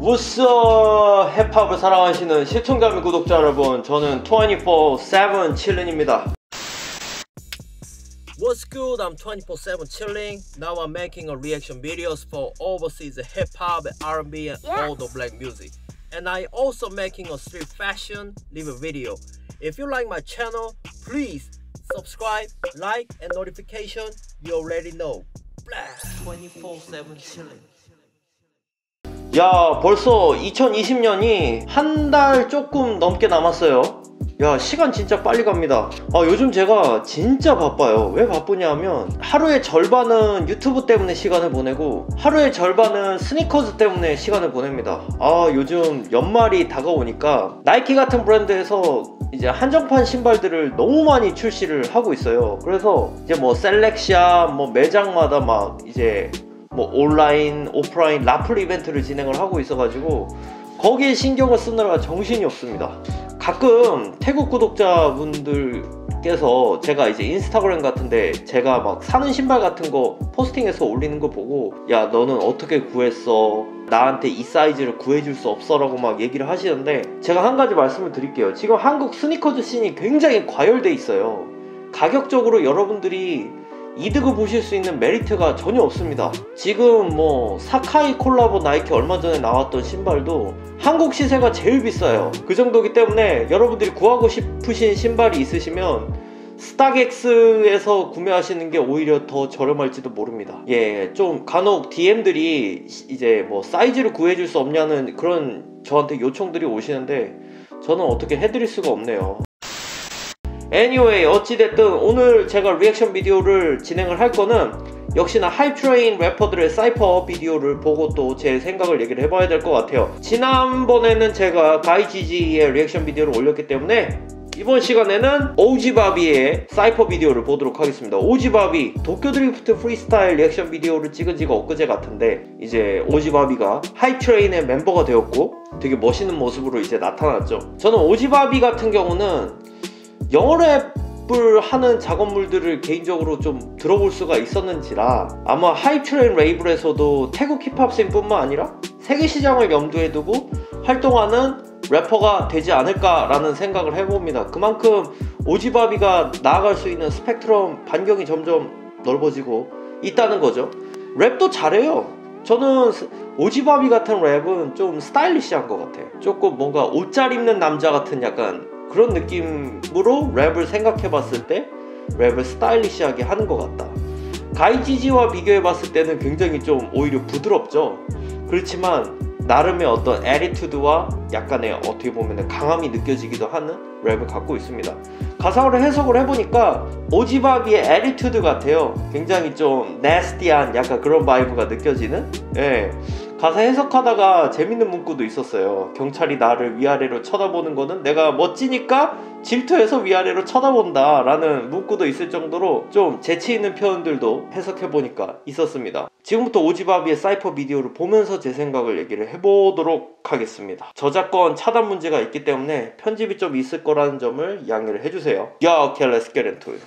우스 힙합을 사랑하시는 시청자및 구독자 여러분 저는 24-7 칠린입니다 What's good? I'm 24-7 chilling. Now I'm making a reaction videos for overseas hip-hop, R&B and Yes. all the black music. And I also making a street fashion live video. If you like my channel, please subscribe, like and notification. You already know. Blast 24-7 chilling. 야 벌써 2020년이 한 달 조금 넘게 남았어요. 야 시간 진짜 빨리 갑니다. 아 요즘 제가 진짜 바빠요. 왜 바쁘냐면 하루의 절반은 유튜브 때문에 시간을 보내고 하루의 절반은 스니커즈 때문에 시간을 보냅니다. 아 요즘 연말이 다가오니까 나이키 같은 브랜드에서 이제 한정판 신발들을 너무 많이 출시를 하고 있어요. 그래서 이제 뭐 selection 뭐 매장마다 막 이제 뭐 온라인, 오프라인 라플 이벤트를 진행을 하고 있어가지고 거기에 신경을 쓰느라 정신이 없습니다. 가끔 태국 구독자분들께서 제가 이제 인스타그램 같은데 제가 막 사는 신발 같은 거 포스팅해서 올리는 거 보고 야 너는 어떻게 구했어? 나한테 이 사이즈를 구해줄 수 없어라고 막 얘기를 하시는데 제가 한 가지 말씀을 드릴게요. 지금 한국 스니커즈 씬이 굉장히 과열돼 있어요. 가격적으로 여러분들이 이득을 보실 수 있는 메리트가 전혀 없습니다. 지금 뭐 사카이 콜라보 나이키 얼마 전에 나왔던 신발도 한국 시세가 제일 비싸요. 그 정도기 때문에 여러분들이 구하고 싶으신 신발이 있으시면 스타렉스에서 구매하시는 게 오히려 더 저렴할지도 모릅니다. 예, 좀 간혹 DM들이 이제 뭐 사이즈를 구해줄 수 없냐는 그런 저한테 요청들이 오시는데 저는 어떻게 해드릴 수가 없네요. Anyway 어찌됐든 오늘 제가 리액션 비디오를 진행을 할 거는 역시나 하이트레인 래퍼들의 사이퍼 비디오를 보고 또 제 생각을 얘기를 해봐야 될 것 같아요. 지난번에는 제가 가이지지의 리액션 비디오를 올렸기 때문에 이번 시간에는 오지바비의 사이퍼 비디오를 보도록 하겠습니다. 오지바비 도쿄 드리프트 프리스타일 리액션 비디오를 찍은 지가 엊그제 같은데 이제 오지바비가 하이트레인의 멤버가 되었고 되게 멋있는 모습으로 이제 나타났죠. 저는 오지바비 같은 경우는 영어 랩을 하는 작업물들을 개인적으로 좀 들어볼 수가 있었는지라 아마 하이트레인 레이블에서도 태국 힙합 scene뿐만 아니라 세계 시장을 염두에 두고 활동하는 래퍼가 되지 않을까라는 생각을 해봅니다. 그만큼 오지바비가 나아갈 수 있는 스펙트럼 반경이 점점 넓어지고 있다는 거죠. 랩도 잘해요. 저는 스- 오지바비 같은 랩은 좀 스타일리시한 것 같아. 조금 뭔가 옷 잘 입는 남자 같은 약간 그런 느낌으로 랩을 생각해봤을 때 랩을 스타일리시하게 하는 것 같다. 가이지지와 비교해봤을 때는 굉장히 좀 오히려 부드럽죠. 그렇지만 나름의 어떤 에리투드와 약간의 어떻게 보면 강함이 느껴지기도 하는 랩을 갖고 있습니다. 가사를 해석을 해보니까 오지바비의 attitude 같아요. 굉장히 좀 nasty한 약간 그런 vibe가 느껴지는 예. 가사 해석하다가 재밌는 문구도 있었어요. 경찰이 나를 위아래로 쳐다보는 거는 내가 멋지니까 질투해서 위아래로 쳐다본다 라는 문구도 있을 정도로 좀 재치 있는 표현들도 해석해보니까 있었습니다. 지금부터 오지바비의 사이퍼 비디오를 보면서 제 생각을 얘기를 해보도록 하겠습니다. 저작권 차단 문제가 있기 때문에 편집이 좀 있을 거라는 점을 양해를 해주세요. 야, okay, get into it.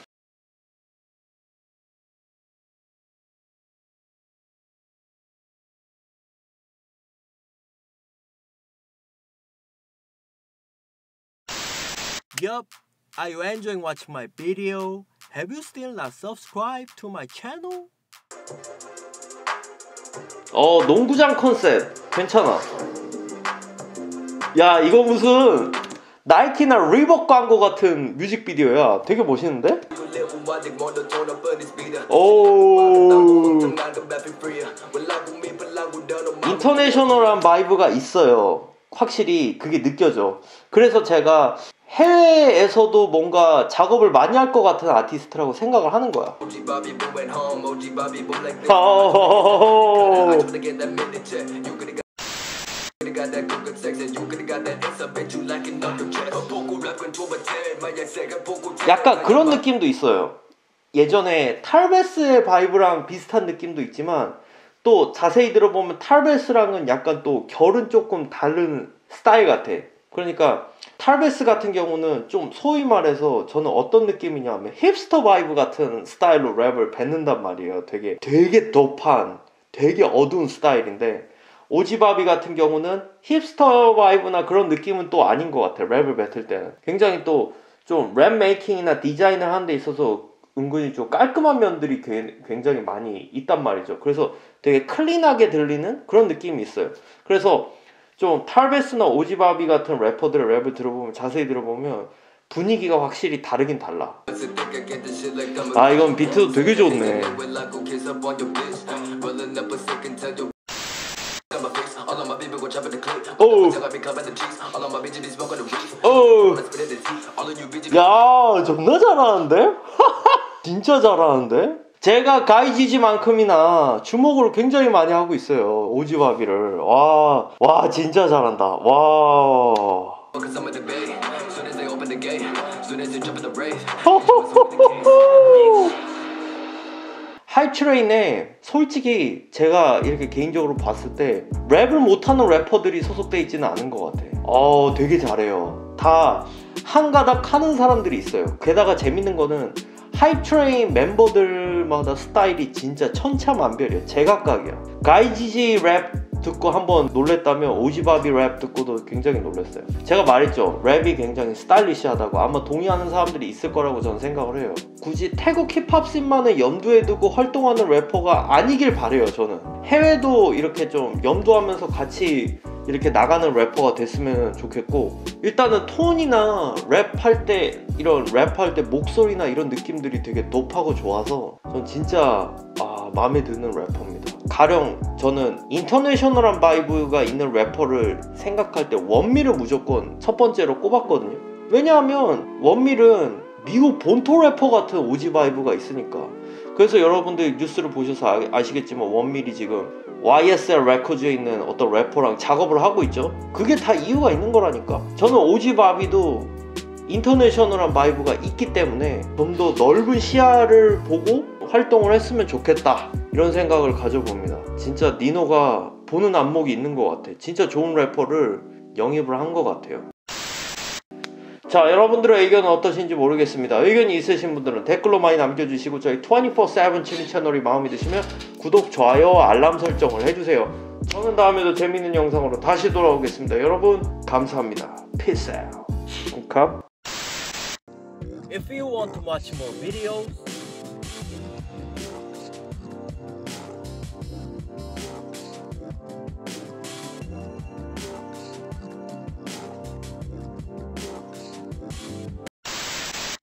Yup. Are you enjoying watching my video? Have you still not subscribed to my channel? 어, 농구장 컨셉. 괜찮아. 야, 이거 무슨 나이키나 리복 광고 같은 뮤직비디오야. 되게 멋있는데? 오. international한 vibe가 있어요. 확실히 그게 느껴져. 그래서 제가 해외에서도 뭔가 작업을 많이 할 것 같은 아티스트라고 생각을 하는 거야. 어. 약간 그런 느낌도 있어요. 예전에 탈베스의 vibe랑 비슷한 느낌도 있지만 또 자세히 들어보면 탈베스랑은 약간 또 결은 조금 다른 스타일 같아. 그러니까 탈베스 같은 경우는 좀 소위 말해서 저는 어떤 느낌이냐면 hipster vibe 같은 스타일로 랩을 뱉는단 말이에요. 되게 되게 dope한, 되게 어두운 스타일인데 OG Bobby 같은 경우는 hipster vibe나 그런 느낌은 또 아닌 것 같아요. 랩을 뱉을 때는. 굉장히 또 좀 랩 making이나 디자인을 하는 데 있어서 은근히 좀 깔끔한 면들이 게- 굉장히 많이 있단 말이죠. 그래서 되게 clean하게 들리는 그런 느낌이 있어요. 그래서 좀 탈베스나 오지바비 같은 래퍼들의 랩을 들어보면 자세히 들어보면 분위기가 확실히 다르긴 달라. 아 이건 비트도 되게 좋네. 어우. 어우. 야, 존나 잘하는데? 진짜 잘하는데? 제가 가이지지만큼이나 주목을 굉장히 많이 하고 있어요. 오지바비를. 와, 와, 진짜 잘한다. 와. Hype Train에 솔직히 제가 이렇게 개인적으로 봤을 때 랩을 못하는 래퍼들이 소속돼 있지는 않은 것 같아. 어, 되게 잘해요. 다 한 가닥 하는 사람들이 있어요. 게다가 재밌는 거는 Hype Train 멤버들마다 스타일이 진짜 천차만별이에요. 제각각이야. GUYGEEGEE 랩 듣고 한번 놀랬다면 OG Bobby 랩 듣고도 굉장히 놀랐어요. 제가 말했죠. 랩이 굉장히 스타일리시하다고 아마 동의하는 사람들이 있을 거라고 저는 생각을 해요. 굳이 태국 힙합 scene만을 염두에 두고 활동하는 래퍼가 아니길 바래요. 저는 해외도 이렇게 좀 염두하면서 같이 이렇게 나가는 래퍼가 됐으면 좋겠고 일단은 톤이나 랩할 때 이런 랩할 때 목소리나 이런 느낌들이 되게 dope하고 좋아서 전 진짜 아, 마음에 드는 래퍼입니다. 가령 저는 international한 vibe가 있는 래퍼를 생각할 때 1MILL을 무조건 첫 번째로 꼽았거든요. 왜냐하면 1MILL은 미국 본토 래퍼 같은 OG vibe가 있으니까. 그래서 여러분들 뉴스를 보셔서 아- 아시겠지만 1MILL이 지금 YSL 레코드에 있는 어떤 래퍼랑 작업을 하고 있죠. 그게 다 이유가 있는 거라니까. 저는 OG Bobby도 international한 vibe가 있기 때문에 좀 더 넓은 시야를 보고 활동을 했으면 좋겠다 이런 생각을 가져봅니다. 진짜 니노가 보는 안목이 있는 것 같아. 진짜 좋은 래퍼를 영입을 한 것 같아요. 자 여러분들의 의견은 어떠신지 모르겠습니다. 의견이 있으신 분들은 댓글로 많이 남겨주시고 저희 24-7 치는 채널이 마음에 드시면 구독, 좋아요, 알람 설정을 해주세요. 저는 다음에도 재밌는 영상으로 다시 돌아오겠습니다. 여러분 감사합니다. Peace out. 컵. If you want to watch more videos,